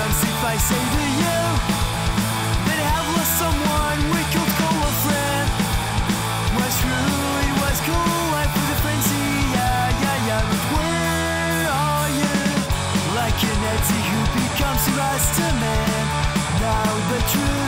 problems if I say to you that I have lost someone we could call a friend. Was true, it was cool, I put a frenzy, yeah, yeah, yeah. But where are you? Like a Nazi who becomes a man. Now the truth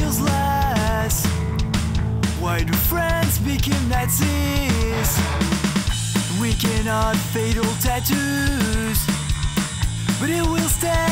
is useless. Why do friends become Nazis? We cannot fatal tattoos, but it will stay